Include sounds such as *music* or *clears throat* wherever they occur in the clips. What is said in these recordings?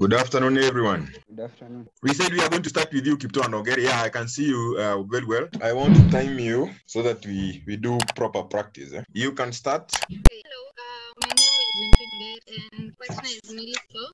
Good afternoon, everyone. Good afternoon. We said we are going to start with you, Kipto and Ogere. Yeah, I can see you uh, very well. I want to time you so that we, we do proper practice. eh? You can start. Partner is Milito.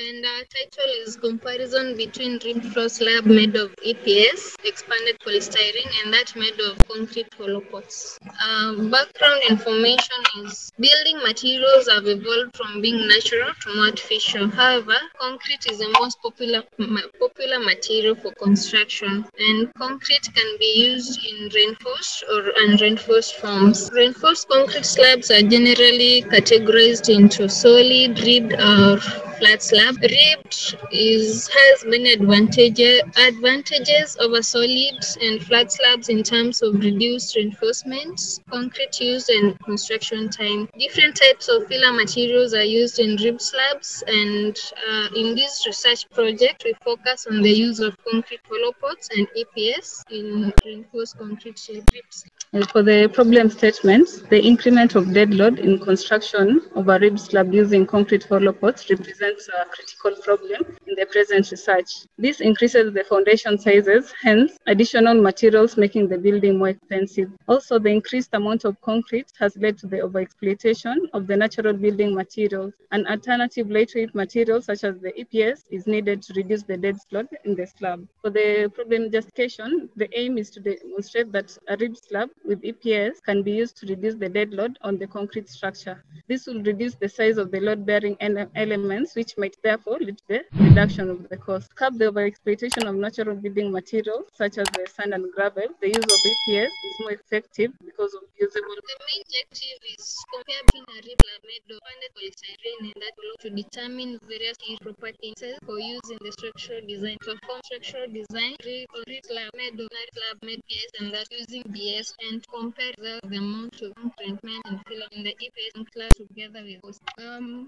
And our title is Comparison between Flow Slab made of EPS, expanded polystyrene, and that made of concrete hollow pots. Um, background information is building materials have evolved from being natural to more artificial. However, concrete is the most popular ma- popular material for construction, and concrete can be used in reinforced or unreinforced forms. Reinforced concrete slabs are generally categorized into solid, ribbed, or flat slab. Ribbed is has many advantages advantages over solid and flat slabs in terms of reduced reinforcements, concrete use, and construction time. Different types of filler materials are used in rib slabs, and uh, in this research project, we focus on the use of concrete hollow pots and EPS in reinforced concrete ribs. And for the problem statements, the increment of dead load in construction of a rib slab using concrete pots represents a critical problem in the present research. This increases the foundation sizes, hence additional materials making the building more expensive. Also, the increased amount of concrete has led to the overexploitation of the natural building materials. An alternative lightweight material such as the EPS is needed to reduce the dead load in the slab. For the problem justification, the aim is to demonstrate that a rib slab with EPS can be used to reduce the dead load on the concrete structure. This will reduce the size of the load-bearing ele- elements, which might therefore lead to the reduction of the cost. Curb the overexploitation of natural building materials such as the sand and gravel. The use of EPS is more effective because of usable The main objective is comparing a rib made of expanded polystyrene and that hollow to determine various properties for use in the structural design. Perform structural design, rib or rib slab made of slab made PS and that using BS and compare the, amount of treatment and filler in the EPS and class together with cost. Um,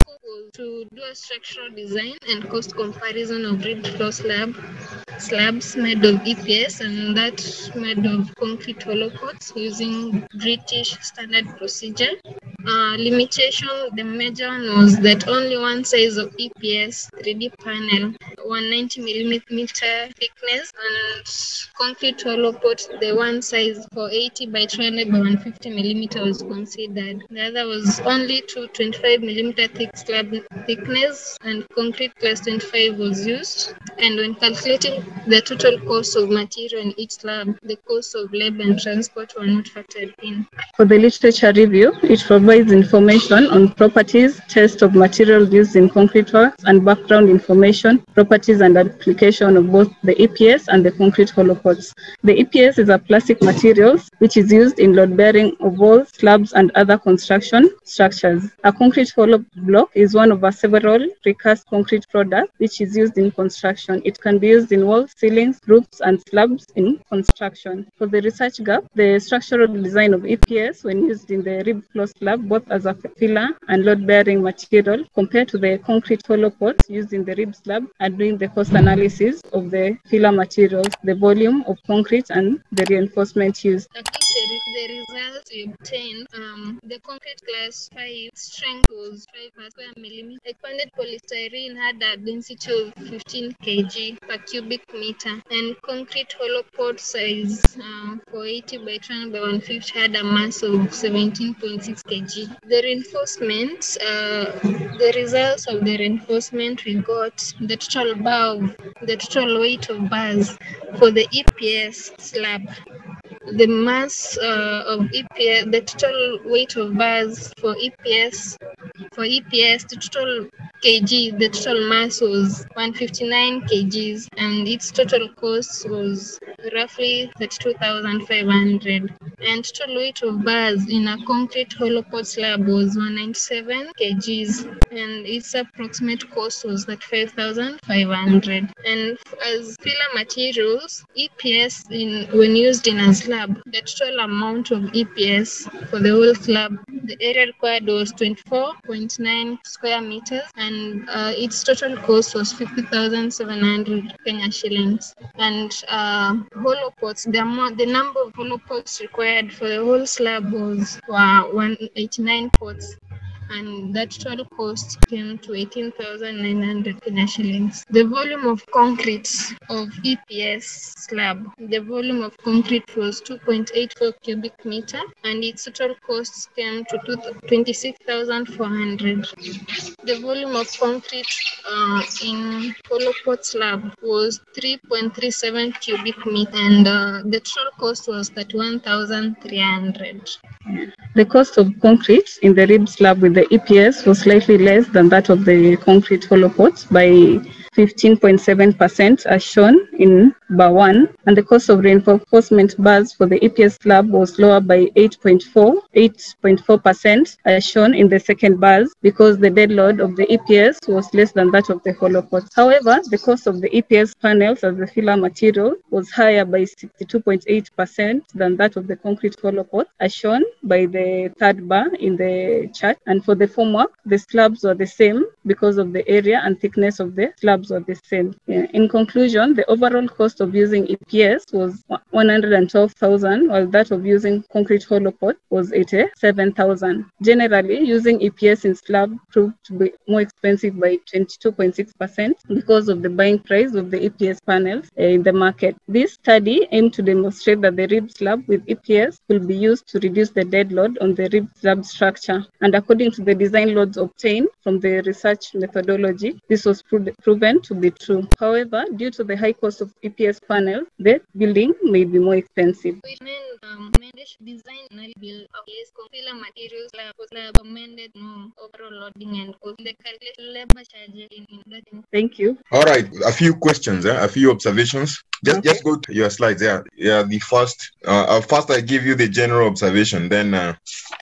to do a structural design and cost comparison of rib floor slab slabs made of EPS and that made of concrete hollow pots using British standard procedure. Uh, limitation, the major one was that only one size of EPS 3D panel, 190 millimeter thickness, and concrete hollow pot, the one size for 80 by 200 by 150 millimeter was considered. The other was only 25 millimeter thick slab thickness, and concrete class 25 was used. And when calculating the total cost of material in each slab, the cost of labor and transport were not factored in. For the literature review, it provides information on properties, test of materials used in concrete works, and background information, properties and application of both the EPS and the concrete hollow pots. The EPS is a plastic material which is used in load bearing of walls, slabs, and other construction structures. A concrete hollow block is one of several precast concrete products which is used in construction. It can be used in walls, ceilings, roofs, and slabs in construction. For the research gap, the structural design of EPS when used in the rib floor slab both as a filler and load bearing material compared to the concrete hollow pots used in the rib slab and doing the cost analysis of the filler materials, the volume of concrete and the reinforcement used. According to results we obtained, um, the concrete class 5 strength was 5 per square millimeter. Expanded polystyrene had a density of 15 kg per cubic meter, and concrete hollow pot size uh, for 80 by 200 by 150 had a mass of 17.6 kg. The reinforcement, uh, the results of the reinforcement we got, the total bar, the total weight of bars for the EPS slab the mass uh, of EPS, the total weight of bars for EPS, for EPS, the total kg, the total mass was 159 kgs, and its total cost was roughly 32,500. And total weight of bars in a concrete hollow pot slab was 197 kgs, and its approximate cost was 35,500. And as filler materials, EPS in when used in a slab, the total amount of EPS for the whole slab, the area required was 24.9 square meters, and uh, its total cost was 50,700 Kenya shillings. And uh, hollow pots, the amount, the number of hollow pots required for the whole slab was uh, 189 pots. And that total cost came to 18,900 Kenya shillings. The volume of concrete of EPS slab, the volume of concrete was 2.84 cubic meter, and its total cost came to 26,400. The volume of concrete uh, in hollow slab was 3.37 cubic meter, and uh, the total cost was 31,300. The cost of concrete in the rib slab with the EPS was slightly less than that of the concrete hollow pots by 15.7% as shown in bar 1 and the cost of reinforcement bars for the EPS slab was lower by 8.4 8.4% as shown in the second bars because the dead load of the EPS was less than that of the hollow pots. However, the cost of the EPS panels as the filler material was higher by 62.8% than that of the concrete hollow pot as shown by the third bar in the chart and for the formwork the slabs were the same because of the area and thickness of the were the same. In conclusion, the overall cost of using EPS was 112,000 while that of using concrete hollow was 87,000. Generally, using EPS in slab proved to be more expensive by 22.6% because of the buying price of the EPS panels uh, in the market. This study aimed to demonstrate that the rib slab with EPS will be used to reduce the dead load on the rib slab structure. And according to the design loads obtained from the research methodology, this was proven to be true. However, due to the high cost of EPS panels, the building may be more expensive. Um, design and build of less filler materials lab lab recommended no overall loading and cost. The calculation labor charge in, in that. Thank you. All right, a few questions, eh? a few observations. Just Okay. just go to your slides. Yeah, yeah. The first, uh, uh, first I give you the general observation. Then uh,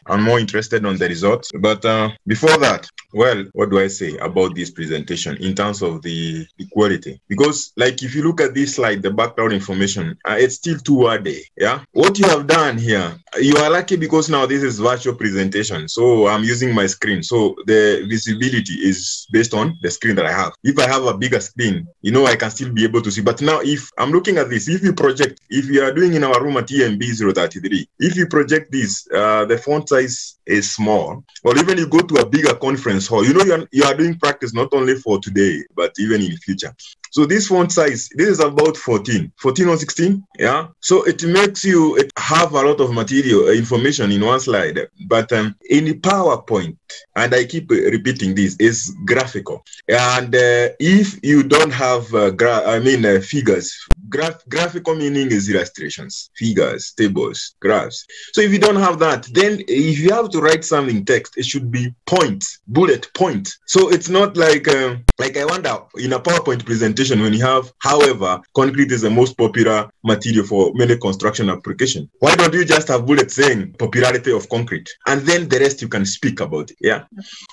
I'm more interested on the results. But uh, before that, well, what do I say about this presentation in terms of the, the quality? Because like if you look at this slide, the background information, uh, it's still too wordy. Yeah. What you have done here, you are lucky because now this is virtual presentation. So I'm using my screen. So the visibility is based on the screen that I have. If I have a bigger screen, you know, I can still be able to see. But now if I'm looking at this, if you project, if you are doing in our room at TMB 033, if you project this, uh, the font size is small, or even you go to a bigger conference hall, you know, you are, you are doing practice not only for today, but even in the future. So this font size, this is about 14, 14 or 16. Yeah. So it makes you have a lot of material uh, information in one slide. But um, in PowerPoint, and I keep uh, repeating this, is graphical. And uh, if you don't have, uh, gra- I mean, uh, figures, graph- graphical meaning is illustrations, figures, tables, graphs. So if you don't have that, then if you have to write something text, it should be point, bullet point. So it's not like um, like I wonder in a PowerPoint presentation when you have, however, concrete is the most popular material for many construction application. Why don't you just have bullets saying popularity of concrete, and then the rest you can speak about it? Yeah,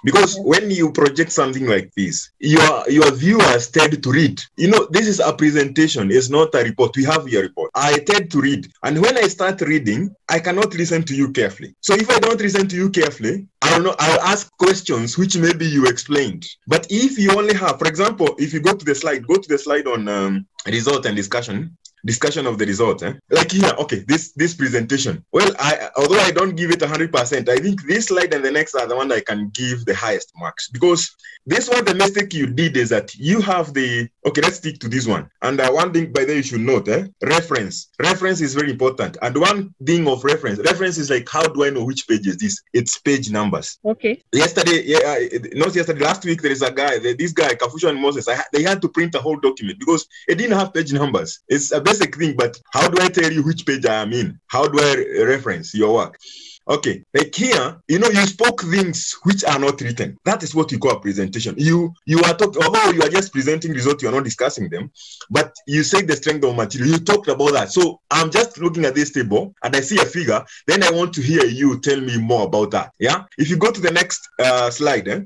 because when you project something like this, your your viewers tend to read. You know, this is a presentation, it's not a report. We have your report. I tend to read, and when I start reading, I cannot listen to you carefully. So if I don't listen to you carefully, I don't know. I'll ask questions which maybe you explained. But if you only have, for example, if you go to the slide, go to the slide on um, result and discussion discussion of the results eh? like here okay this this presentation. Well i although i don't give it 100 percent i think this slide and the next are the one i can give the highest marks. Because this one the mistake you did is that you have the okay let's stick to this one. And uh, one thing by the way you should note eh? reference. Reference is very important. And one thing of reference reference is like how do i know which page is this? It's page numbers. Okay. yesterday yeah uh, not yesterday last week there is a guy this guy Kafusha and moses I, they had to print a whole document because it didn't have page numbers. It's a basic thing but how do i tell you which page i am in? How do i re- reference your work okay like here you know you spoke things which are not written. That is what you call a presentation. You you are talking although you are just presenting results you are not discussing them but you say the strength of material. You talked about that. So i'm just looking at this table and i see a figure. Then i want to hear you tell me more about that yeah? If you go to the next uh, slide eh?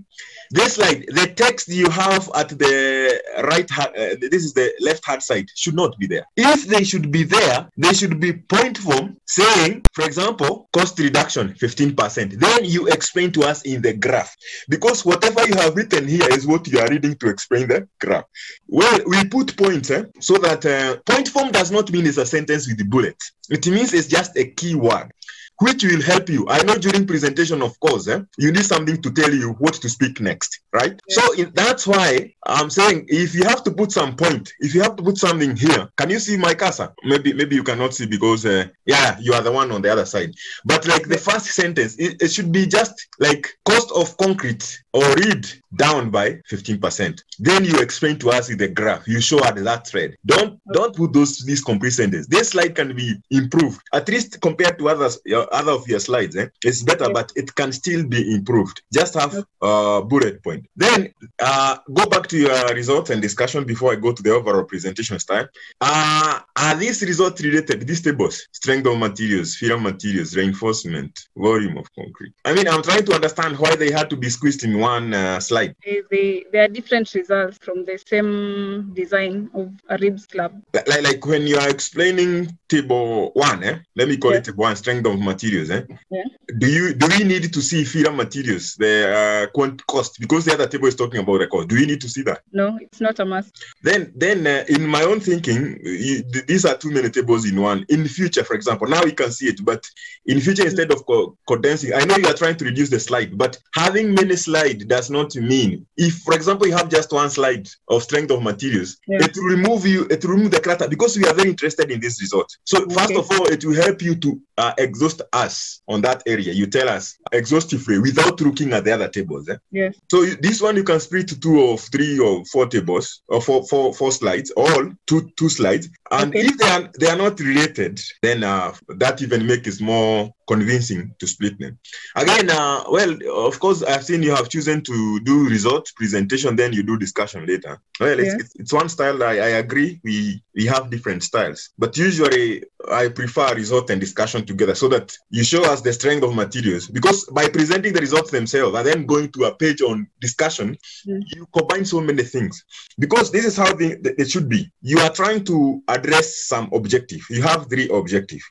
this slide the text you have at the right hand uh, this is the left hand side should not be there. If they should be there they should be point form saying for example cost reduction 15% then you explain to us in the graph. Because whatever you have written here is what you are reading to explain the graph. Well we put points eh, so that uh, point form does not mean it's a sentence with the bullet. It means it's just a key word which will help you. I know during presentation, of course, eh, you need something to tell you what to speak next, right? Yeah. So in, that's why I'm saying if you have to put some point, if you have to put something here, can you see my casa? Maybe maybe you cannot see because uh, yeah, you are the one on the other side. But like the first sentence, it, it should be just like cost of concrete or read down by 15%. Then you explain to us in the graph. You show at that thread. Don't don't put those these complete sentences. This slide can be improved at least compared to others your other of your slides. Eh? It's better, but it can still be improved. Just have uh, bullet point. Then uh, go back to your results and discussion before I go to the overall presentation style. Uh, are these results related? To these tables: strength of materials, film materials, reinforcement, volume of concrete. I mean, I'm trying to understand why they had to be squeezed in one uh, slide. They, they, they are different results from the same design of a rib slab. Like, like when you are explaining table one, eh? Let me call Yeah. it table one, strength of materials, eh? Yeah. Do you do we need to see filler materials, the uh, cost? Because the other table is talking about the cost. Do we need to see that? No, it's not a must. Then, then uh, in my own thinking, you, th- these are too many tables in one. In future, for example, now we can see it, but in future, instead of co- condensing, I know you are trying to reduce the slide, but having many slide does not mean if, for example, you have just one slide of strength of materials, Yeah. it will remove you, it will remove the clutter because we are very interested in this result. So first of all, it will help you to uh, exhaust us on that area. You tell us exhaustively without looking at the other tables. eh? Yes. So you- this one you can split to two or three or four tables or four, four, four slides, all two two slides. And Okay. if they are they are not related, then uh, that even makes it more convincing to split them. Again, uh, well, of course, I've seen you have chosen to do result presentation, then you do discussion later. Well, it's, Yeah. it's, it's one style. I, I agree. We we have different styles, but usually I prefer result and discussion together so that you show us the strength of materials. Because by presenting the results themselves and then going to a page on discussion, Mm. you combine so many things. Because this is how the, the- it should be. You are trying to address some objective. You have three objectives.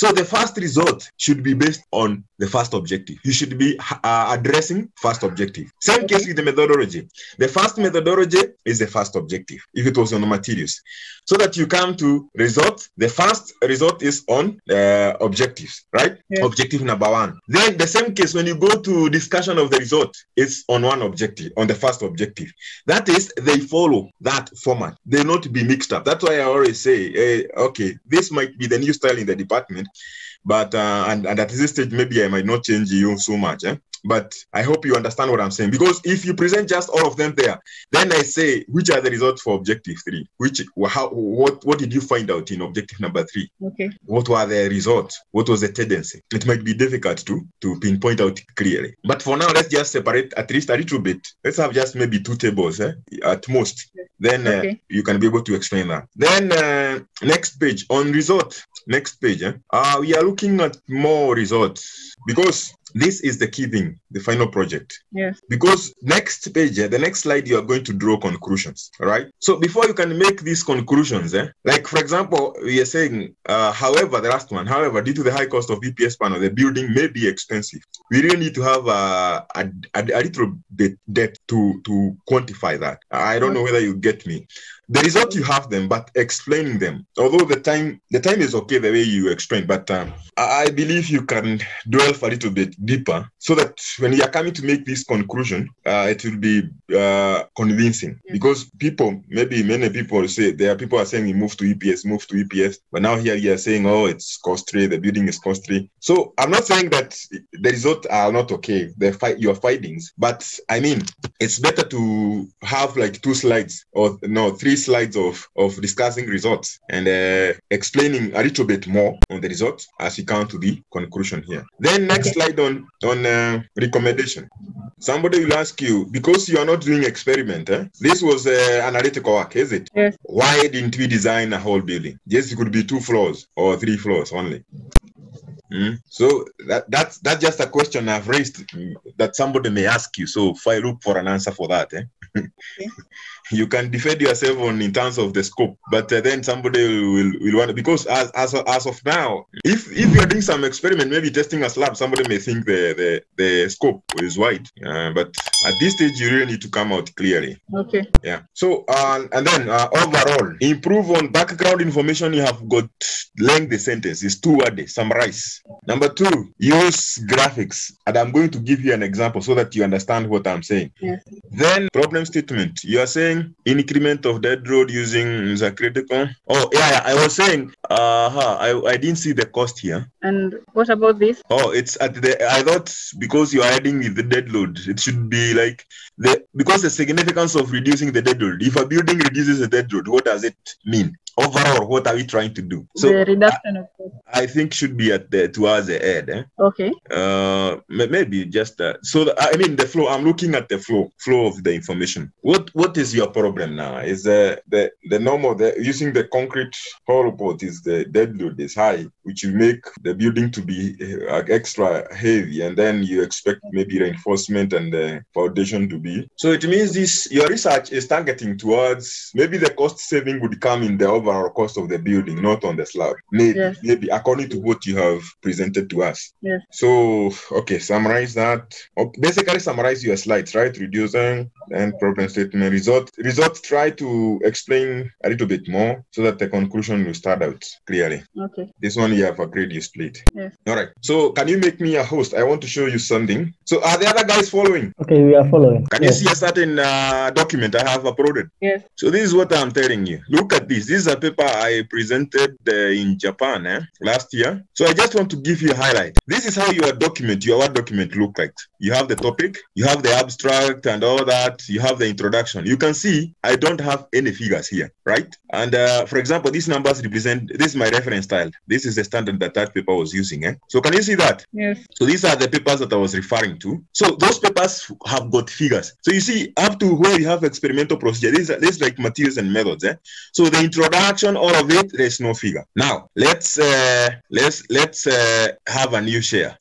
So the first result should be based on the first objective. You should be uh, addressing first objective. Same case with the methodology. The first methodology is the first objective. If it was on the materials, so that you come to result. The first result is on uh, objectives, right? Yes. Objective number one. Then the same case when you go to discussion of the result, it's on one objective, on the first objective. That is, they follow that format. They not be mixed up. That's why I always say, eh, okay, this might be the new style in the department, but uh, and, and at this stage maybe I might not change you so much. Eh? But I hope you understand what I'm saying because if you present just all of them there, then I say which are the results for objective three? Which how what what did you find out in objective number three? Okay. What were the results? What was the tendency? It might be difficult to to pinpoint out clearly. But for now, let's just separate at least a little bit. Let's have just maybe two tables eh, at most. Then uh, Okay. you can be able to explain that. Then uh, next page on result. Next page. Eh? Uh, we are looking at more results because this is the key thing, the final project. Yes. because next page eh, the next slide you are going to draw conclusions all right so before you can make these conclusions eh, like for example we are saying uh, however the last one however due to the high cost of eps panel the building may be expensive. We really need to have a, a, a, a little bit depth to to quantify that. I don't know whether you get me. The result you have them but explaining them although the time the time is okay the way you explain but um, I believe you can delve a little bit deeper so that when you are coming to make this conclusion, uh, it will be uh, convincing. Yeah. Because people, maybe many people say, there are people are saying we move to EPS, move to EPS, but now here you are saying, oh, it's costly, the building is costly. So I'm not saying that the results are not okay, the fight your findings, but I mean, it's better to have like two slides or no, three slides of, of discussing results and uh, explaining a little bit more on the results as we come to the conclusion here. Then next Okay. slide on on uh, recommendation. Somebody will ask you because you are not doing experiment. Eh? This was uh, analytical work, is it? Yes. Why didn't we design a whole building? Yes, it could be two floors or three floors only. Mm. So that, that's that's just a question I've raised mm, that somebody may ask you. So if I look for an answer for that, eh? *laughs* you can defend yourself on in terms of the scope, but uh, then somebody will, will want because as, as of- as of now, if if you're doing some experiment, maybe testing a slab, somebody may think the the, the scope is wide, uh, but at this stage you really need to come out clearly. Okay. Yeah. So, uh, and then uh, overall, improve on background information. You have got length the sentence is two word summarize. Number two, use graphics. And I'm going to give you an example so that you understand what I'm saying. Yes. Then problem statement. You are saying increment of dead load using the critical. Oh, yeah, yeah, I was saying, uh-huh, I, I didn't see the cost here. And what about this? Oh, it's at the. I thought because you're adding with the dead load, it should be like the because the significance of reducing the dead load. If a building reduces the dead load, what does it mean? Overall, what are we trying to do? So the reduction of cost. I think should be at the towards the end. Eh? Okay. Uh, maybe just uh, so. The, I mean, the flow. I'm looking at the flow, flow of the information. What What is your problem now? Is the the the normal the using the concrete hollow pot is the dead load is high, which will make the building to be uh, extra heavy, and then you expect maybe reinforcement and the foundation to be. So it means this your research is targeting towards maybe the cost saving would come in the overall cost of the building, not on the slab. Maybe Yes. maybe according to what you have presented to us. Yes. So, okay, summarize that. Basically, summarize your slides, right? Reducing and problem statement. Result, results. Try to explain a little bit more so that the conclusion will start out clearly. Okay. This one you have agreed you split. Yes. All right. So, can you make me a host? I want to show you something. So, are the other guys following? Okay, we are following. Can Yes. you see a certain uh, document I have uploaded? Yes. So this is what I'm telling you. Look at this. This is a paper I presented uh, in Japan eh, last year. So I just want to give you a highlight. This is how your document, your Word document look like. You have the topic, you have the abstract and all that. You have the introduction. You can see I don't have any figures here, right? And uh, for example, these numbers represent, this is my reference style. This is the standard that that paper was using. Eh? So can you see that? Yes. So these are the papers that I was referring to. So those papers have got figures. So you see, up to where you have experimental procedure, this is, this is like materials and methods. Eh? So the introduction, all of it, there's no figure. Now let's uh, let's let's uh, have a new share.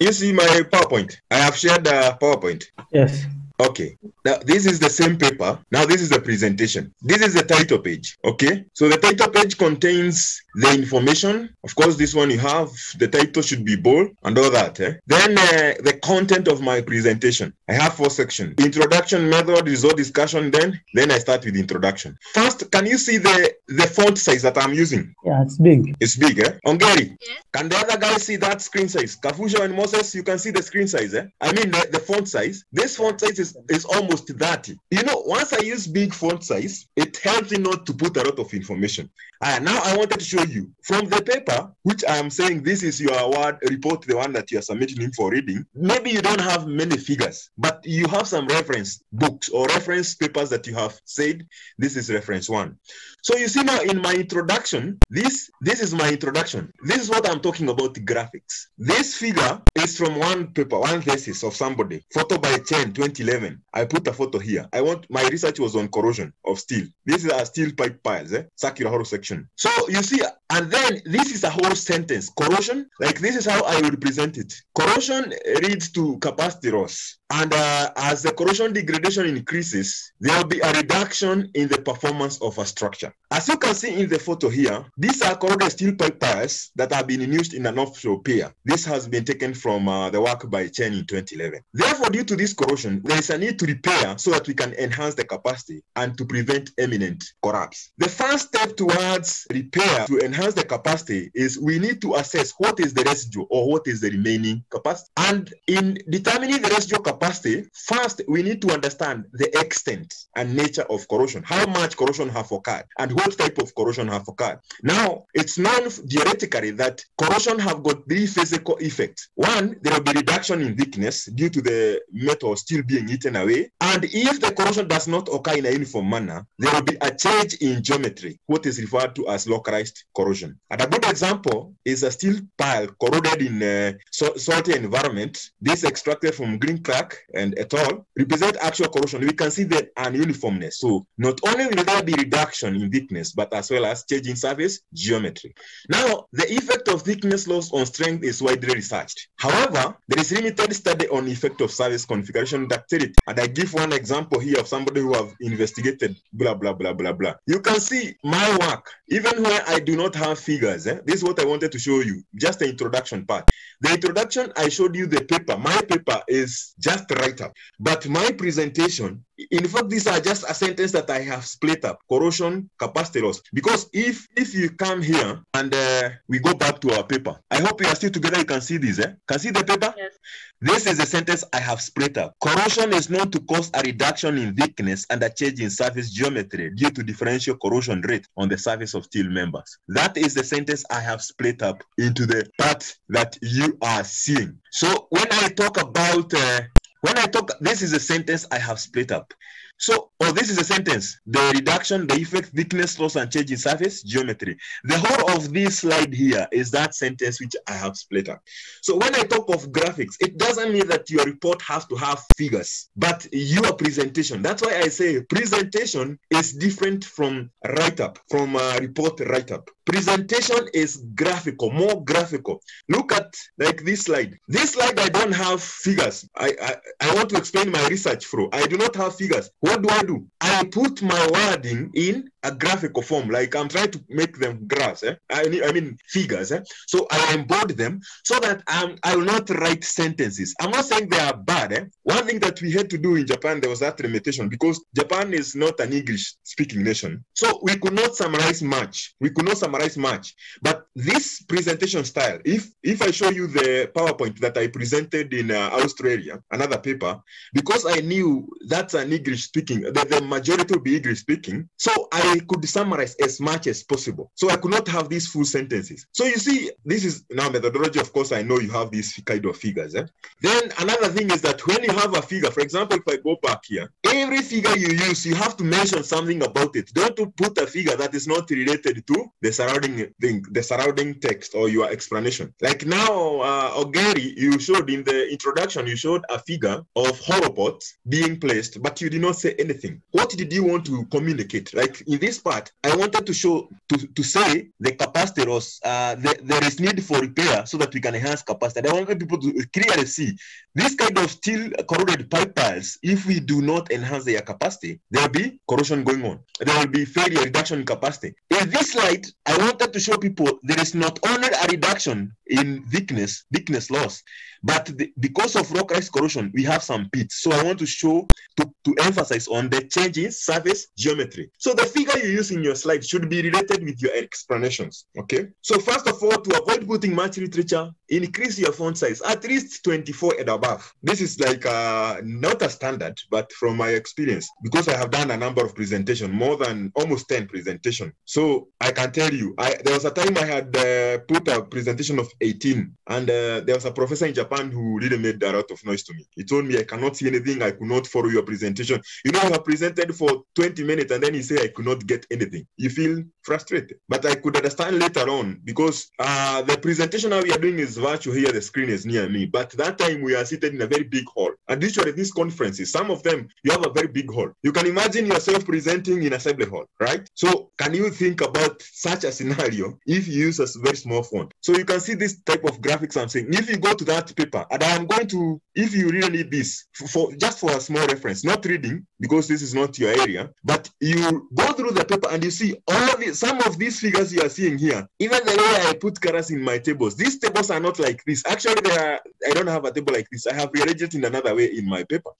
You see my PowerPoint. I have shared the PowerPoint. Yes. Okay. Now this is the same paper. Now this is the presentation. This is the title page. Okay. So the title page contains the information. Of course, this one you have. The title should be bold and all that. eh? Then uh, the content of my presentation. I have four sections: introduction, method, result, discussion. Then then I start with introduction. First, can you see the the font size that I'm using? Yeah, it's big. It's big, eh? Ongeri, Yes. can the other guys see that screen size? Kafusha and Moses, you can see the screen size, eh? I mean, the, the font size. This font size is, is almost 30. You know, once I use big font size, it helps me not to put a lot of information. Ah, now I wanted to show you from the paper, which I am saying this is your award report, the one that you are submitting in for reading. Maybe you don't have many figures, but you have some reference books or reference papers that you have said this is reference one. So you see now in my introduction, this this is my introduction. This is what I'm talking about graphics. This figure is from one paper, one thesis of somebody, photo by Chen 2011. I put a photo here. I want my research was on corrosion of steel. This is a steel pipe piles, eh? circular hollow section. So you see, and then this is a whole sentence. Corrosion, like this is how I would present it. Corrosion leads to capacity loss. And uh, as the corrosion degradation increases, there will be a reduction in the performance of a structure. As you can see in the photo here, these are corroded steel pipe piles that have been used in an offshore pier. This has been taken from uh, the work by Chen in 2011. Therefore, due to this corrosion, there is a need to repair so that we can enhance the capacity and to prevent imminent collapse. The first step towards repair to enhance the capacity is we need to assess what is the residue or what is the remaining capacity. And in determining the residual capacity, first we need to understand the extent and nature of corrosion, how much corrosion have occurred, and what type of corrosion have occurred. Now, it's known theoretically that corrosion have got three physical effects. One, there will be reduction in thickness due to the metal still being eaten away. And if the corrosion does not occur in a uniform manner, there will be a change in geometry, what is referred to as localized corrosion. And a good example is a steel pile corroded in uh, a salty environment. This extracted from Green Crack and et al. represent actual corrosion. We can see the ununiformness. So not only will there be reduction in thickness, but as well as change in surface geometry. Now, the effect of thickness loss on strength is widely researched. However, there is limited study on effect of surface configuration ductility. And I give one example here of somebody who have investigated blah, blah, blah, blah, blah. You can see my work, even where I do not have figures. eh, This is what I wanted to show you, just the introduction part. The introduction, I showed you the paper. My paper is just just write up. But my presentation, in fact, these are just a sentence that I have split up: corrosion, capacity loss. Because if if you come here and uh, we go back to our paper, I hope you are still together. You can see this. Eh? Can see the paper? Yes. This is a sentence I have split up. Corrosion is known to cause a reduction in thickness and a change in surface geometry due to differential corrosion rate on the surface of steel members. That is the sentence I have split up into the part that you are seeing. So when I talk about, uh, when I talk, this is a sentence I have split up. So, oh, this is a sentence. The reduction, the effect, thickness, loss, and change in surface geometry. The whole of this slide here is that sentence which I have split up. So when I talk of graphics, it doesn't mean that your report has to have figures, but your presentation. That's why I say presentation is different from write-up, from a report write-up. Presentation is graphical, more graphical. Look at like this slide. This slide, I don't have figures. I, I, I want to explain my research flow. I do not have figures. What do I do? I put my wording in a graphical form, like I'm trying to make them graphs. Eh? I, mean, I mean figures. Eh? So I embody them so that I'm, I will not write sentences. I'm not saying they are bad. Eh? One thing that we had to do in Japan, there was that limitation because Japan is not an English speaking nation. So we could not summarize much. We could not summarize much. But this presentation style, if if I show you the PowerPoint that I presented in uh, Australia, another paper, because I knew that's an English speaking, the, majority will be English speaking. So I could summarize as much as possible. So I could not have these full sentences. So you see, this is now methodology. Of course, I know you have these kind of figures. Eh? Then another thing is that when you have a figure, for example, if I go back here, every figure you use, you have to mention something about it. Don't put a figure that is not related to the surrounding thing, the surrounding text or your explanation. Like now, uh, Ogeri, you showed in the introduction, you showed a figure of hollow pot being placed, but you did not say anything. What did you want to communicate? Like in this part, I wanted to show, to, to say the capacity was, uh, the, there is need for repair so that we can enhance capacity. I wanted people to clearly see this kind of steel corroded pipe piles, if we do not enhance their capacity, there will be corrosion going on. There will be failure, reduction in capacity. In this slide, I wanted to show people there is not only a reduction in thickness, thickness loss, but the, because of rock ice corrosion, we have some pits. So I want to show, to, to emphasize on the change in surface geometry. So the figure you use in your slide should be related with your explanations, okay? So first of all, to avoid putting much literature, increase your font size, at least 24 and above. This is like uh, not a standard, but from my experience, because I have done a number of presentation, more than almost 10 presentation. So I can tell you, I, there was a time I had uh, put a presentation of 18 and uh, there was a professor in Japan who really made a lot of noise to me. He told me I cannot see anything, I could not follow your presentation. You know, I presented for 20 minutes and then he said I could not get anything. You feel frustrated. But I could understand later on because uh, the presentation now we are doing is virtual here, the screen is near me. But that time we are seated in a very big hall. And usually these conferences, some of them, you have a very big hall. You can imagine yourself presenting in a assembly hall, right? So can you think about such a scenario if you use a very small font? So you can see this type of graphics I'm saying. If you go to that paper, and I'm going to, if you really need this, for, just for a small reference, not reading, because this is not your area, but you go through the paper and you see all of the, some of these figures you are seeing here. Even the way I put colors in my tables, these tables are not like this. Actually, they are, I don't have a table like this. I have rearranged it in another way in my paper.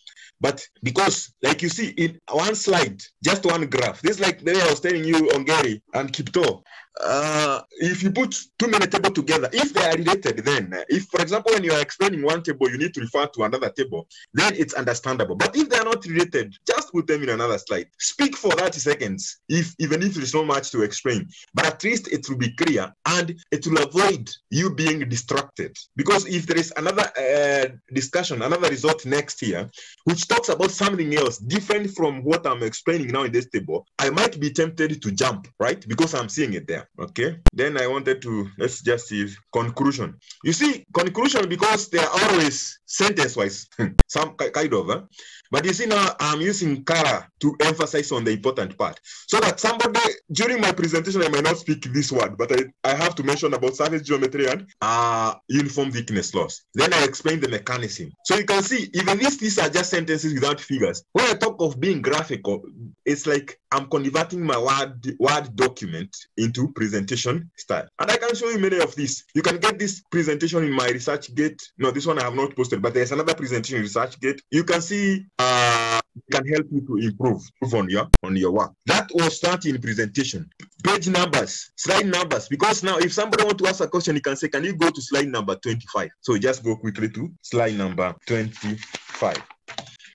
But because, like you see, in one slide, just one graph, this like the way I was telling you Ongeri and Kipto, uh, if you put too many tables together, if they are related, then if, for example, when you are explaining one table, you need to refer to another table, then it's understandable. But if they are not related, just put them in another slide. Speak for 30 seconds, if even if there is not much to explain, but at least it will be clear and it will avoid you being distracted. Because if there is another uh, discussion, another result next year, which talks about something else different from what I'm explaining now in this table, I might be tempted to jump, right? Because I'm seeing it there. Okay. Then I wanted to let's just see conclusion. You see, conclusion because they are always sentence wise, *laughs* some kind of. Huh? But you see now I'm using color to emphasize on the important part. So that somebody during my presentation I might not speak this word, but I, I have to mention about surface geometry and uh uniform thickness loss. Then I explain the mechanism. So you can see even if these are just sentences without figures. When I talk of being graphical, it's like I'm converting my Word, Word document into presentation style. And I can show you many of these. You can get this presentation in my ResearchGate. No, this one I have not posted, but there's another presentation in ResearchGate. You can see uh, can help you to improve, improve on your on your work. That was starting presentation. Page numbers, slide numbers. Because now if somebody want to ask a question, he can say, Can you go to slide number 25? So just go quickly to slide number 25.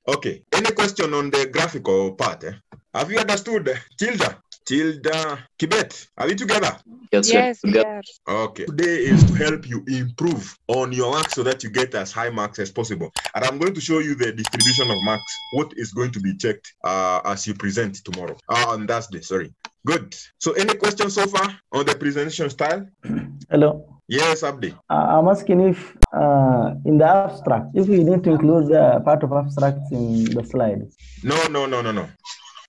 Okay. Any question on the graphical part? Eh? Have you understood? Tilda? Tilda Kibet, are we together? Yes, Yes, sir. we are. Okay. Today is to help you improve on your work so that you get as high marks as possible. And I'm going to show you the distribution of marks, what is going to be checked uh, as you present tomorrow, uh, on Thursday, sorry. Good. So any questions so far on the presentation style? *clears throat* Hello. Yes, Abdi. Uh, I'm asking if uh, in the abstract, if we need to include the part of abstracts in the slides. No, no, no, no, no.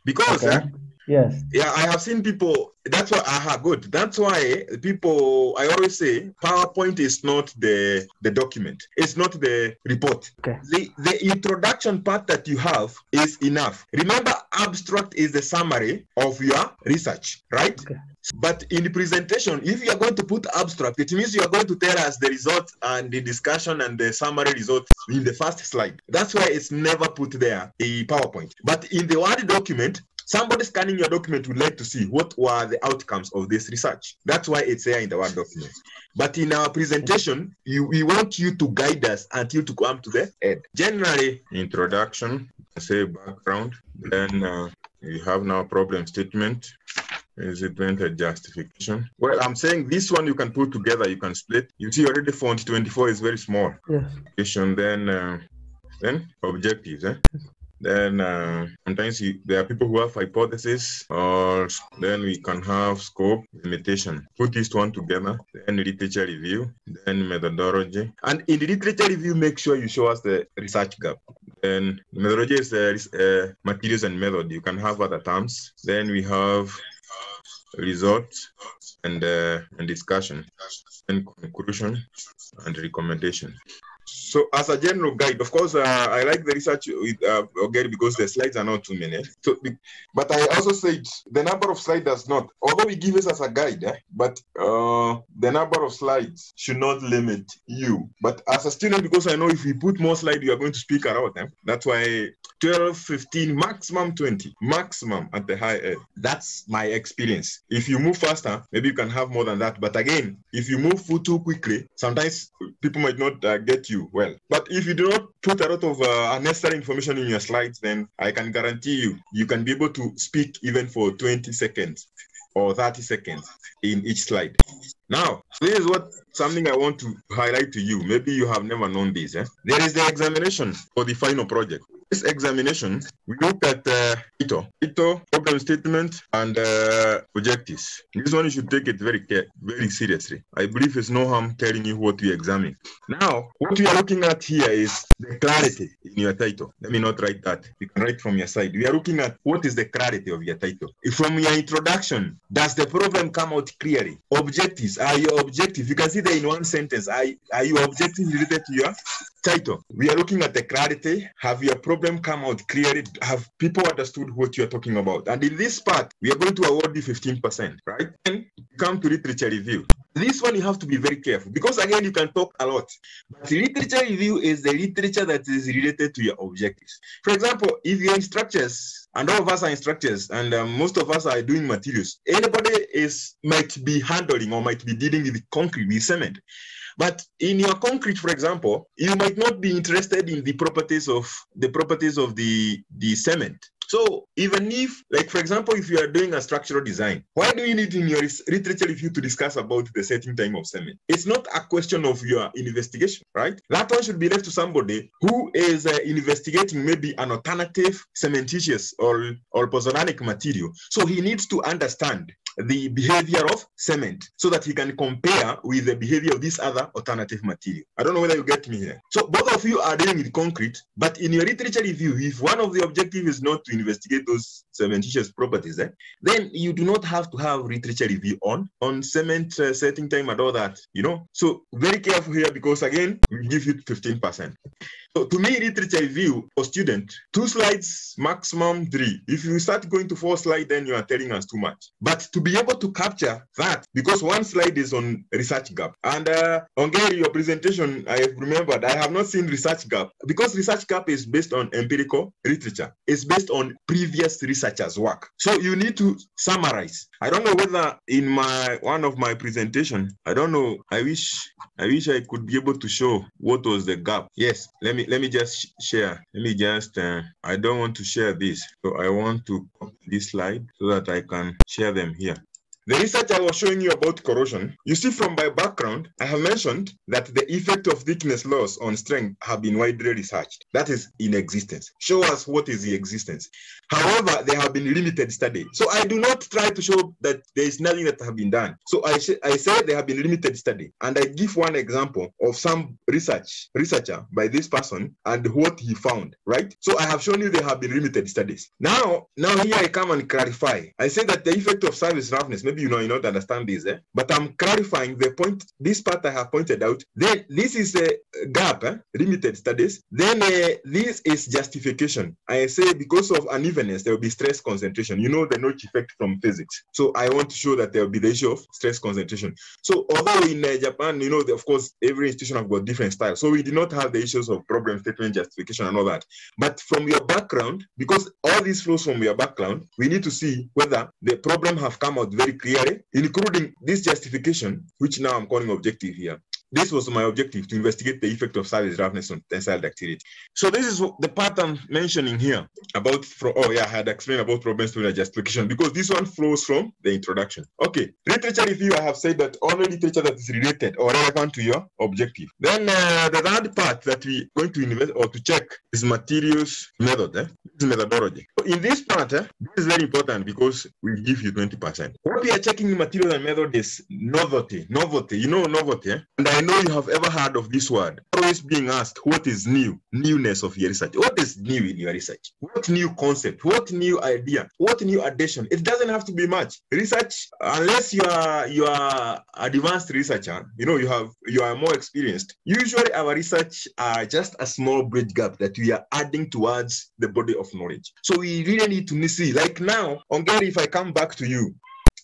Because Okay. eh, Yes. yeah, I have seen people. That's why I have good. That's why people. I always say PowerPoint is not the the document. It's not the report. Okay. The the introduction part that you have is enough. Remember, abstract is the summary of your research, right? Okay. But in the presentation, if you are going to put abstract, it means you are going to tell us the results and the discussion and the summary results in the first slide. That's why it's never put there in PowerPoint. But in the Word document, somebody scanning your document would like to see what were the outcomes of this research. That's why it's there in the Word document. But in our presentation, you, we want you to guide us until to come to the end. Generally, introduction, say background, then uh, we have now problem statement. Is it meant a justification? Well, I'm saying this one you can put together, you can split. You see already font 24 is very small. Yes. Then, uh, then objectives. Eh? Then uh, sometimes you, there are people who have hypothesis, or then we can have scope limitation. Put this one together. Then literature review. Then methodology. And in the literature review, make sure you show us the research gap. Then methodology is uh, uh, materials and method. You can have other terms. Then we have results and uh, and discussion and conclusion and recommendation. So as a general guide, of course, uh, I like the research with uh, Ogeri because the slides are not too many. So, but I also said the number of slides does not. Although we give us as a guide, eh, but uh, the number of slides should not limit you. But as a student, because I know if we put more slides, you are going to speak around them. That's why 12, 15, maximum 20, maximum at the high end. That's my experience. If you move faster, maybe you can have more than that. But again, if you move full too quickly, sometimes people might not uh, get you well. But if you do not put a lot of uh, unnecessary information in your slides, then I can guarantee you, you can be able to speak even for 20 seconds or 30 seconds in each slide. Now, this is what something I want to highlight to you. Maybe you have never known this. Eh? There is the examination for the final project. This examination, we look at uh, ITO, ITO, problem statement, and uh, objectives. This one you should take it very care, very seriously. I believe it's no harm telling you what we examine. Now, what we are looking at here is the clarity in your title. Let me not write that. You can write from your side. We are looking at what is the clarity of your title. From your introduction, does the problem come out clearly? Objectives, are your objectives? You can see that in one sentence. Are, are your objectives related to your title? We are looking at the clarity. Have your problem come out clearly? Have people understood what you are talking about? And in this part, we are going to award you 15%, right? And come to literature review. This one you have to be very careful because again you can talk a lot. But literature review is the literature that is related to your objectives. For example, if you're instructors, and all of us are instructors, and um, most of us are doing materials, anybody is might be handling or might be dealing with concrete, with cement. But in your concrete, for example, you might not be interested in the properties of the properties of the, the cement. So even if, like for example, if you are doing a structural design, why do you need in your literature review to discuss about the setting time of cement? It's not a question of your investigation, right? That one should be left to somebody who is uh, investigating maybe an alternative cementitious or or pozzolanic material. So he needs to understand the behavior of cement so that he can compare with the behavior of this other alternative material. I don't know whether you get me here. So both of you are dealing with concrete, but in your literature review, if one of the objective is not to investigate those cementitious properties, eh, then you do not have to have literature review on on cement uh, setting time and all that. You know, so very careful here because again, we give you 15%. So to me, literature review for student, two slides, maximum three. If you start going to four slides, then you are telling us too much. But to be able to capture that, because one slide is on research gap. And uh, Ongeri, your presentation, I have remembered, I have not seen research gap because research gap is based on empirical literature. It's based on previous researchers' work. So you need to summarize. I don't know whether in my one of my presentation, I don't know. I wish I wish I could be able to show what was the gap. Yes, let me let me just sh- share. Let me just. Uh, I don't want to share this, so I want to this slide so that I can share them here. The research I was showing you about corrosion, you see from my background, I have mentioned that the effect of thickness loss on strength have been widely researched. That is in existence. Show us what is the existence. However, there have been limited study. So I do not try to show that there is nothing that have been done. So I, I say there have been limited study. And I give one example of some research, researcher by this person and what he found, right? So I have shown you there have been limited studies. Now, now here I come and clarify. I say that the effect of surface roughness, maybe you know you not understand this, eh? but I'm clarifying the point, this part I have pointed out. Then this is a gap, eh? limited studies. Then uh, this is justification. I say because of unevenness, there will be stress concentration. You know the notch effect from physics. So I want to show that there will be the issue of stress concentration. So although in uh, Japan, you know, the, of course, every institution have got different styles. So we did not have the issues of problem statement, justification, and all that. But from your background, because all this flows from your background, we need to see whether the problem have come out very clearly, including this justification, which now I'm calling objective here. This was my objective to investigate the effect of surface roughness on tensile ductility. So this is the part I'm mentioning here about, oh yeah, I had explained about problems with justification because this one flows from the introduction. Okay, literature review, I have said that only literature that is related or relevant to your objective. Then uh, the third part that we're going to invest or to check is materials method, eh? methodology. In this part, eh, this is very important because we give you 20%. What we are checking in material and method is novelty, novelty, you know novelty, eh? and I know you have ever heard of this word. Always being asked, what is new? Newness of your research. What is new in your research? What new concept? What new idea? What new addition? It doesn't have to be much. Research, unless you are you are advanced researcher, you know, you have you are more experienced. Usually our research are just a small bridge gap that we are adding towards the body of knowledge. So we really need to see. Like now, Ongeri, if I come back to you,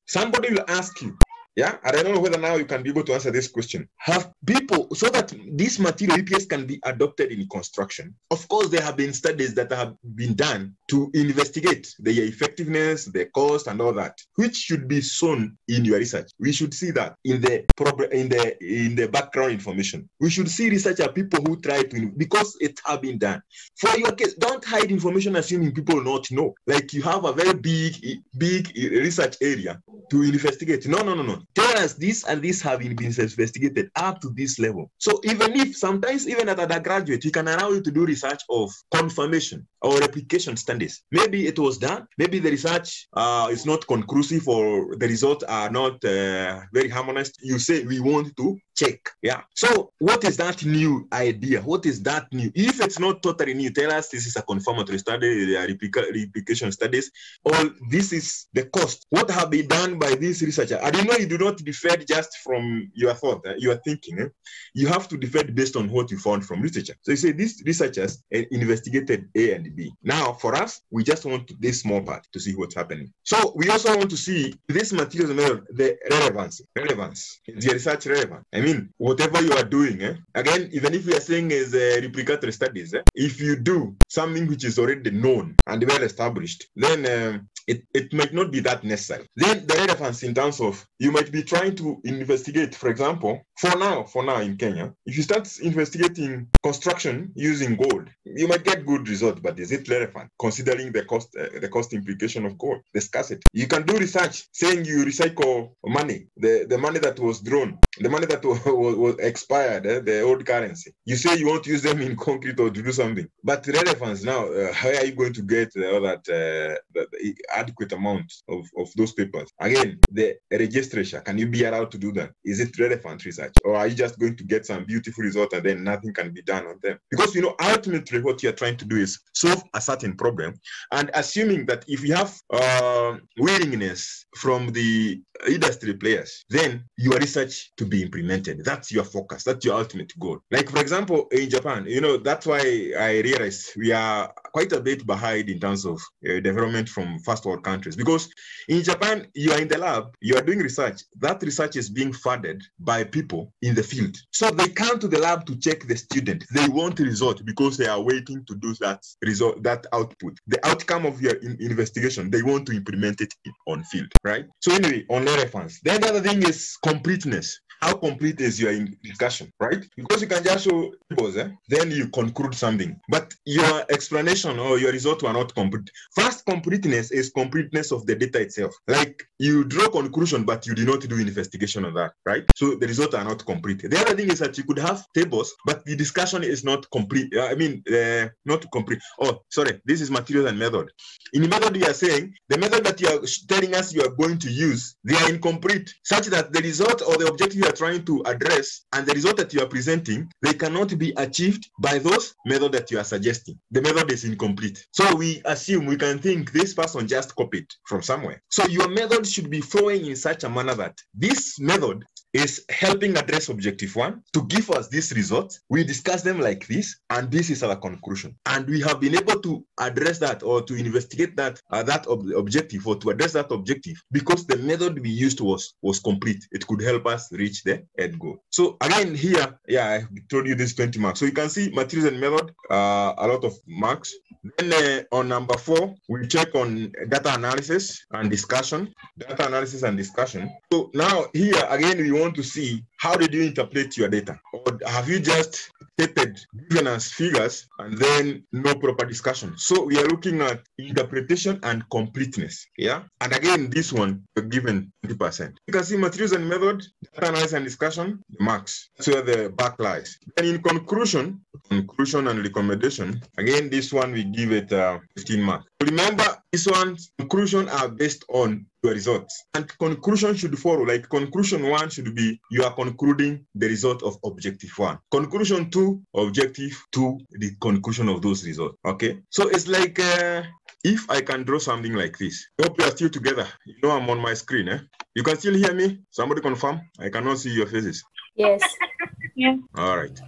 somebody will ask you, yeah, and I don't know whether now you can be able to answer this question. Have people so that this material EPS can be adopted in construction? Of course, there have been studies that have been done to investigate the effectiveness, the cost, and all that, which should be shown in your research. We should see that in the in the in the background information. We should see researcher people who try to because it have been done. For your case, don't hide information assuming people not know. Like you have a very big big research area to investigate. No, no, no, no tell us this and this have been, investigated up to this level. So even if sometimes even at undergraduate, we can allow you to do research of confirmation or replication studies. Maybe it was done. Maybe the research uh, is not conclusive or the results are not uh, very harmonized. You say we want to check. Yeah. So what is that new idea? What is that new? If it's not totally new, tell us this is a confirmatory study, are replication studies, or this is the cost. What have been done by this researcher? I didn't know you do not defend just from your thought, uh, your thinking. Eh? You have to defend based on what you found from literature. So you say these researchers uh, investigated A and B. Now for us, we just want this small part to see what's happening. So we also want to see this materials the relevance. Relevance. Is the research relevant? I mean, whatever you are doing, eh? again, even if you are saying is uh, replicatory studies, eh? if you do something which is already known and well established, then um, it, it might not be that necessary. Then the relevance in terms of you might be trying to investigate, for example, for now, for now in Kenya, if you start investigating construction using gold, you might get good results, but is it relevant considering the cost, uh, the cost implication of gold, the scarcity? You can do research saying you recycle money, the, the money that was drawn, the money that *laughs* was, was, expired, eh, the old currency. You say you want to use them in concrete or to do something, but relevance now, uh, how are you going to get all that? Uh, that adequate amount of, of those papers. Again, the registration, can you be allowed to do that? Is it relevant research? Or are you just going to get some beautiful result and then nothing can be done on them? Because, you know, ultimately what you're trying to do is solve a certain problem and assuming that if you have uh, willingness from the industry players, then your research to be implemented. That's your focus. That's your ultimate goal. Like, for example, in Japan, you know, that's why I realized we are quite a bit behind in terms of uh, development from first world countries. Because in Japan, you are in the lab, you are doing research. That research is being funded by people in the field. So they come to the lab to check the student. They want result because they are waiting to do that result, that output. The outcome of your in- investigation, they want to implement it on field, right? So anyway, on. Then the other thing is completeness. How complete is your discussion, right? Because you can just show tables, eh? then you conclude something, but your explanation or your result were not complete. First, completeness is completeness of the data itself. Like you draw conclusion, but you did not do investigation on that, right? So the results are not complete. The other thing is that you could have tables, but the discussion is not complete. I mean, uh, not complete. Oh, sorry. This is materials and method. In method, you are saying the method that you are telling us you are going to use, they are incomplete, such that the result or the objective you are trying to address and the result that you are presenting, they cannot be achieved by those method that you are suggesting. The method is incomplete. So we assume we can think this person just copied from somewhere. So your method should be flowing in such a manner that this method is helping address objective one to give us this result. We discuss them like this, and this is our conclusion. And we have been able to address that or to investigate that uh, that ob- objective or to address that objective because the method we used was was complete. It could help us reach the end goal. So again, here, yeah, I told you this 20 marks. So you can see materials and method, uh, a lot of marks. Then uh, on number four, we check on data analysis and discussion. Data analysis and discussion. So now here again, we want to see how did you interpret your data, or have you just stated given us figures and then no proper discussion? So we are looking at interpretation and completeness. Yeah, and again, this one given 20%. You can see materials and method, data analysis and discussion, the marks. That's where the back lies. And in conclusion, conclusion and recommendation, again, this one we give it uh, 15 marks. Remember, this one's conclusion are based on your results. And conclusion should follow. Like conclusion one should be you are concluding the result of objective one. Conclusion two, objective two, the conclusion of those results. Okay. So it's like uh, if I can draw something like this. Hope you are still together. You know I'm on my screen. Eh? You can still hear me? Somebody confirm? I cannot see your faces. Yes. *laughs* yeah. All right.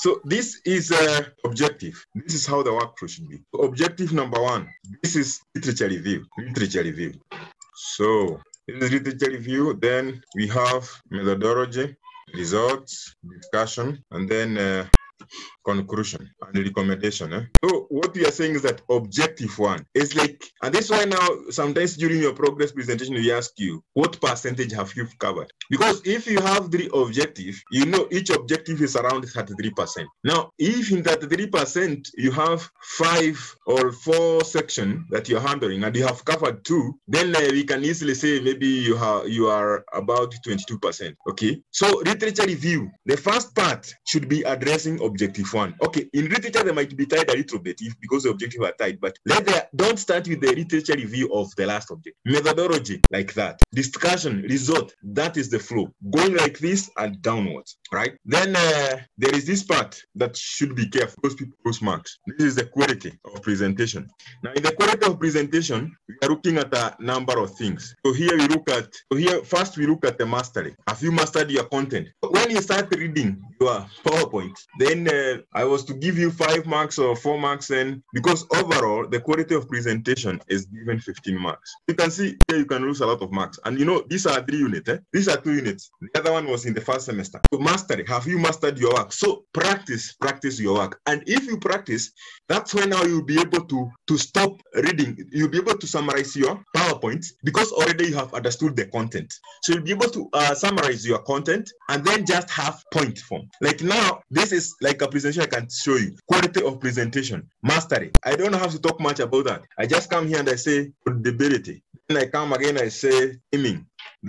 So this is uh, objective. This is how the workflow should be. Objective number one. This is literature review. Literature review. So this is literature review. Then we have methodology, results, discussion, and then uh, conclusion and recommendation. Eh? So what we are saying is that objective one is like, and this why now sometimes during your progress presentation we ask you what percentage have you covered? Because if you have three objective, you know each objective is around 33%. Now, if in that 3% you have five or four section that you're handling and you have covered two, then uh, we can easily say maybe you have you are about 22%. Okay. So literature review, the first part should be addressing objective one. Okay, in literature they might be tied a little bit if because the objective are tied, but let the, don't start with the literature review of the last object. Methodology like that. Discussion, result, that is the flow. Going like this and downwards, right? Then uh, there is this part that should be careful. Those people lose marks. This is the quality of presentation. Now, in the quality of presentation, we are looking at a number of things. So here we look at, so here first we look at the mastery. Have you mastered your content? When you start reading your *laughs* PowerPoint, then uh, I was to give you five marks or four marks, and because overall the quality of presentation is given 15 marks. You can see here you can lose a lot of marks. And you know, these are three units. Eh? These are two units. The other one was in the first semester. So mastery, have you mastered your work? So practice, practice your work. And if you practice, that's when now you'll be able to, to stop reading. You'll be able to summarize your PowerPoint because already you have understood the content. So you'll be able to uh, summarize your content and then just have point form. Like now, this is like a presentation I can show you. Quality of presentation, mastery. I don't have to talk much about that. I just come here and I say credibility. Then I come again, I say aiming,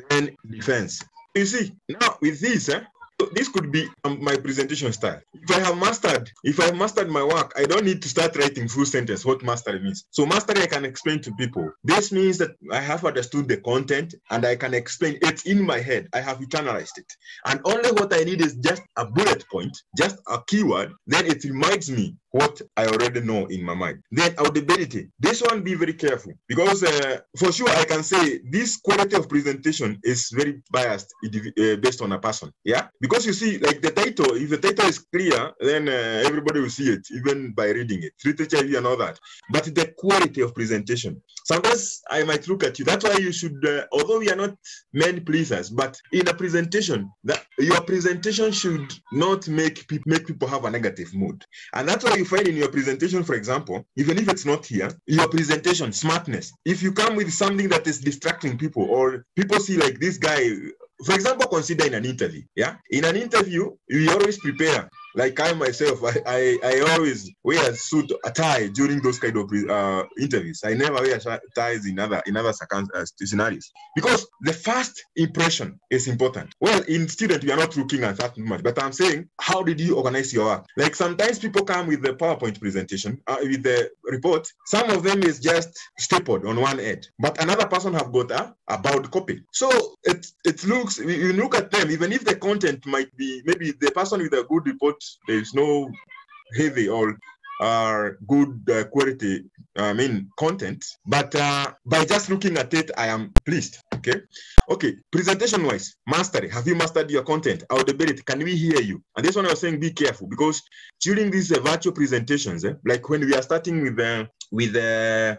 then defense. You see, now with this, eh, So this could be um, my presentation style. If I have mastered, if I have mastered my work, I don't need to start writing full sentence what mastery means. So mastery I can explain to people. This means that I have understood the content and I can explain it in my head. I have internalized it. And only what I need is just a bullet point, just a keyword. Then it reminds me what I already know in my mind. Then audibility. This one be very careful because uh, for sure I can say this quality of presentation is very biased uh, based on a person. Yeah, because you see, like the title, if the title is clear, then uh, everybody will see it even by reading it. HIV and all that. But the quality of presentation. Sometimes I might look at you. That's why you should, uh, although we are not men pleasers, but in a presentation, that your presentation should not make people make people have a negative mood, and that's why you find in your presentation, for example, even if it's not here, your presentation, smartness. If you come with something that is distracting people, or people see like this guy, for example, consider in an interview. Yeah, in an interview, you always prepare like I myself, I, I, I always wear a suit, a tie during those kind of uh, interviews. I never wear ties in other in other uh, scenarios because the first impression is important. Well, in student, we are not looking at that much, but I'm saying, how did you organize your work? Like sometimes people come with the PowerPoint presentation, uh, with the report. Some of them is just stapled on one end, but another person have got a, a bound copy. So it it looks, you look at them, even if the content might be maybe the person with a good report there is no heavy or uh, good uh, quality I mean content. But uh, by just looking at it I am pleased okay? Okay presentation wise mastery. Have you mastered your content? I'll debate it. can we hear you? And this one I was saying be careful because during these uh, virtual presentations eh, like when we are starting with the with uh.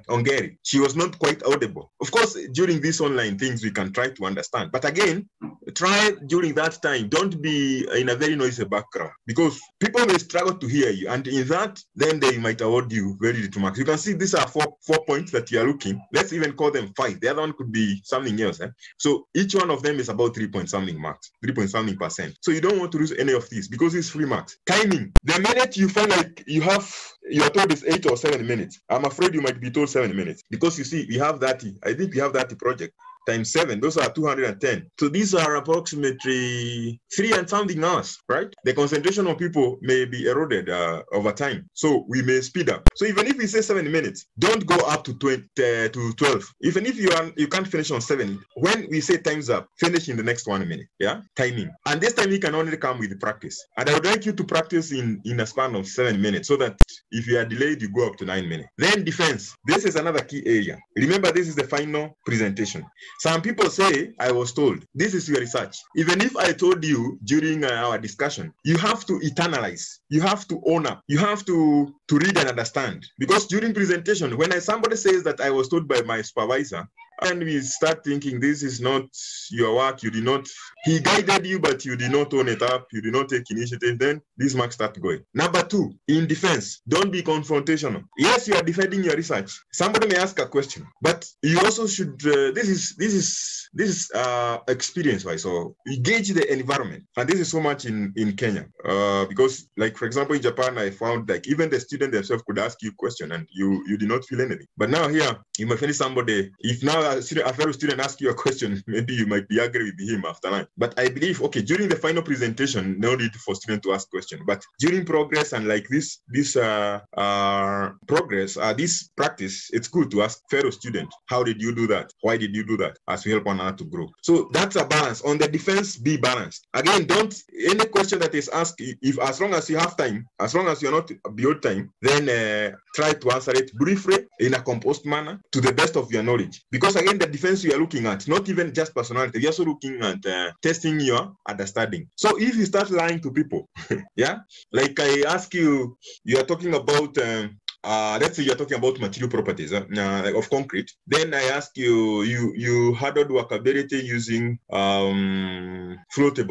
She was not quite audible. Of course, during these online things, we can try to understand. But again, try during that time, don't be in a very noisy background because people may struggle to hear you. And in that, then they might award you very little marks. You can see these are four, four points that you are looking. Let's even call them five. The other one could be something else. Eh? So each one of them is about three point something marks, three point something percent. So you don't want to lose any of these because it's free marks. Timing. The minute you find like you have you are told it's eight or seven minutes. I'm afraid you might be told seven minutes because you see, we have that. I think we have that project times seven. Those are 210. So these are approximately three and something hours, right? The concentration of people may be eroded uh, over time. So we may speed up. So even if we say seven minutes, don't go up to 20 uh, to 12. Even if you are you can't finish on seven, when we say time's up, finish in the next one minute. Yeah, timing. And this time you can only come with practice. And I would like you to practice in in a span of seven minutes so that if you are delayed, you go up to nine minutes. Then defense. This is another key area. Remember, this is the final presentation. Some people say, I was told, this is your research. Even if I told you during uh, our discussion, you have to internalize, you have to own up, you have to, to read and understand. Because during presentation, when I, somebody says that I was told by my supervisor, and we start thinking this is not your work, you did not, he guided you, but you did not own it up, you did not take initiative, then this marks start going. Number two, in defense, don't be confrontational. Yes, you are defending your research. Somebody may ask a question, but you also should, uh, this is, this is, this is uh, experience wise. So engage the environment. And this is so much in, in Kenya, uh, because like, for example, in Japan, I found like even the student themselves could ask you question and you, you did not feel anything. But now here, you might find somebody, if now a, a fellow student asks you a question, *laughs* maybe you might be angry with him after that. But I believe, okay, during the final presentation, no need for student to ask question. But during progress and like this, this uh, uh, progress, uh, this practice, it's good to ask fellow student, how did you do that? Why did you do that? As we help one another to grow. So that's a balance. On the defense, be balanced. Again, don't any question that is asked, if as long as you have time, as long as you're not beyond time, then uh, try to answer it briefly in a composed manner to the best of your knowledge. Because again, the defense you are looking at, not even just personality, you're also looking at uh, testing your understanding. So if you start lying to people, *laughs* yeah, like I ask you, you are talking about um, uh, let's say you're talking about material properties uh, uh, of concrete. Then I ask you, you you handled workability using um,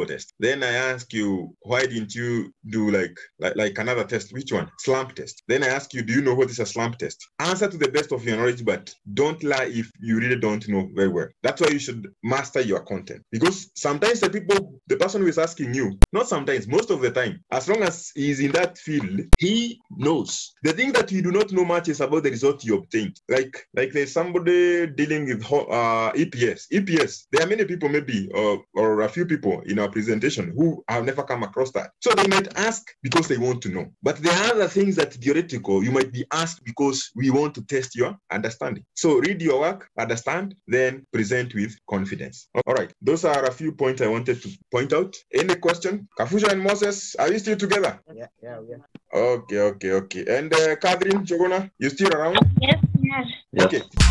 test. Then I ask you, why didn't you do like, like like another test? Which one? Slump test. Then I ask you, do you know what is a slump test? Answer to the best of your knowledge, but don't lie if you really don't know very well. That's why you should master your content because sometimes the people, the person who is asking you, not sometimes, most of the time, as long as he's in that field, he knows the thing that he you do not know much is about the result you obtained. Like like there's somebody dealing with uh, EPS. EPS. There are many people maybe or or a few people in our presentation who have never come across that. So they might ask because they want to know. But there are other things that theoretical you might be asked because we want to test your understanding. So read your work, understand, then present with confidence. All right. Those are a few points I wanted to point out. Any question? Kafusha and Moses, are you still together? Yeah, yeah, yeah. Okay, okay, okay. And uh, Catherine Chogona, you still around? Yes, yes. Yes. Okay.